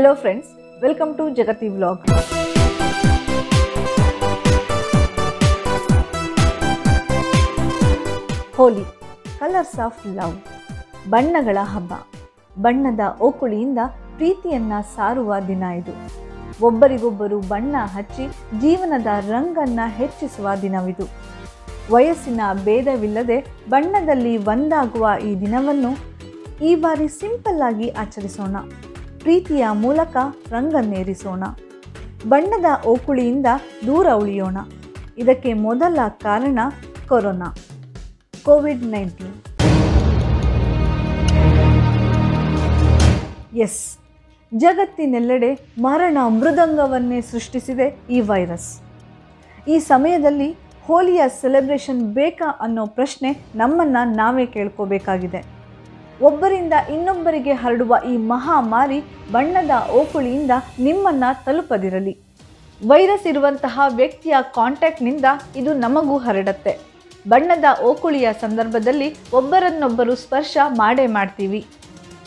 Hello friends welcome to Jagathi vlog Holi colours of love ಬಣ್ಣಗಳ ಹಬ್ಬ. ಬಣ್ಣದ ಓಕುಳಿಯಿಂದ ಪ್ರೀತಿಯನ್ನ ಸಾರುವ ದಿನ ಇದು. ಒಬ್ಬರಿಗೊಬ್ಬರು ಬಣ್ಣ ಹಚ್ಚಿ ಜೀವನದ ರಂಗನ್ನ ಹೆಚ್ಚಿಸುವ ದಿನವಿದು. ವಯಸ್ಸಿನ ಭೇದವಿಲ್ಲದೆ ಬಣ್ಣದಲ್ಲಿ ಒಂದಾಗುವ ಈ ದಿನವನ್ನು ಈ ಬಾರಿ ಸಿಂಪಲ್ ಆಗಿ ಆಚರಿಸೋಣ. ಪ್ರೀತಿಯ ಮೂಲಕ ರಂಗನ್ನೇರಿಸೋಣ ಬಣ್ಣದ ಓಕುಳಿಯಿಂದ ದೂರ ಉಳಿಯೋಣ. ಇದಕ್ಕೆ ಮೊದಲ ಕಾರಣ ಕೊರೋನಾ. COVID nineteen. ಎಸ್. ಜಗತ್ತಿನೆಲ್ಲೆಡೆ ಮರಣ ಮೃದಂಗವನ್ನೇ ಸೃಷ್ಟಿಸಿದೆ ಈ ವೈರಸ್. ಈ ಸಮಯದಲ್ಲಿ ಹೋಲಿಯ ಸೆಲೆಬ್ರೇಷನ್ ಬೇಕಾ ಅನ್ನೋ ಪ್ರಶ್ನೆ ನಮ್ಮನ್ನು ನಾವೇ ಕೇಳ್ಕೋಬೇಕಾಗಿದೆ. ಒಬ್ಬರಿಂದ ಇನ್ನೊಬ್ಬರಿಗೆ ಹರಡುವ ಈ ಮಹಾಮಾರಿ ಬಣ್ಣದ ಓಕುಳಿಯಿಂದ ನಿಮ್ಮನ್ನು ತಲುಪದಿರಲಿ. ವೈರಸ್ ಇರುವಂತಹ ವ್ಯಕ್ತಿಯ ಕಾಂಟ್ಯಾಕ್ಟ್ನಿಂದ ಇದು ನಮಗೂ ಹರಡತ್ತೆ. ಬಣ್ಣದ ಓಕುಳಿಯ ಸಂದರ್ಭದಲ್ಲಿ ಒಬ್ಬರನ್ನೊಬ್ಬರು ಸ್ಪರ್ಶ ಮಾಡೇ ಮಾಡ್ತೀವಿ.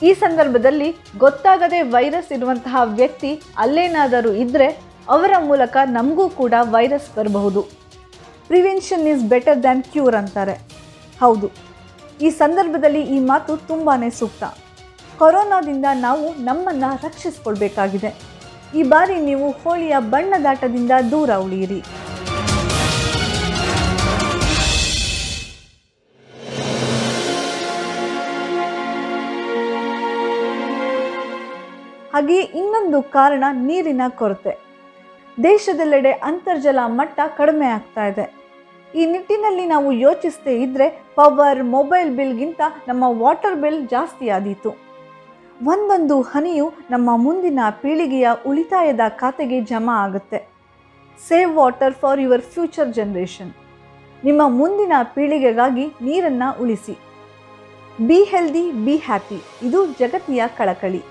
ಈ ಸಂದರ್ಭದಲ್ಲಿ ಗೊತ್ತಾಗದೆ ವೈರಸ್ ಇರುವಂತಹ ವ್ಯಕ್ತಿ ಅಲ್ಲೇನಾದರೂ ಇದ್ದರೆ ಅವರ ಮೂಲಕ ನಮಗೂ ಕೂಡ ವೈರಸ್ ಬರಬಹುದು. Prevention is better than cure ಅಂತಾರೆ. ಹೌದು. ಈ ಸಂದರ್ಭದಲ್ಲಿ ಈ ಮಾತು ತುಂಬಾ ಸೂಕ್ತ. ಕೊರೋನಾದಿಂದ ನಾವು ನಮ್ಮನ್ನು ರಕ್ಷಿಸ್ಕೊಳ್ಬೇಕಾಗಿದೆ. ಈ ಬಾರಿ ನೀವು ಹೋಳಿಯ ಬಣ್ಣದಾಟದಿಂದ ದೂರ ಉಳಿಯಿರಿ. ಹಾಗೆಯೇ ಇನ್ನೊಂದು ಕಾರಣ ನೀರಿನ ಕೊರತೆ. ದೇಶದೆಲ್ಲೆಡೆ ಅಂತರ್ಜಲ ಮಟ್ಟ ಕಡಿಮೆ ಆಗ್ತಾ ಇದೆ. ಈ ನಿಟ್ಟಿನಲ್ಲಿ ನಾವು ಯೋಚಿಸದೇ ಇದ್ದರೆ ಪವರ್, ಮೊಬೈಲ್ ಬಿಲ್ಗಿಂತ ನಮ್ಮ ವಾಟರ್ ಬಿಲ್ ಜಾಸ್ತಿ ಆದೀತು. ಒಂದೊಂದು ಹನಿಯು ನಮ್ಮ ಮುಂದಿನ ಪೀಳಿಗೆಯ ಉಳಿತಾಯದ ಖಾತೆಗೆ ಜಮಾ ಆಗುತ್ತೆ. Save water for your future generation ನಿಮ್ಮ ಮುಂದಿನ ಪೀಳಿಗೆಗಾಗಿ ನೀರನ್ನು ಉಳಿಸಿ. ಬಿ ಹೆಲ್ದಿ ಬಿ ಹ್ಯಾಪಿ ಇದು ಜಗತ್ತಿಯ ಕಳಕಳಿ.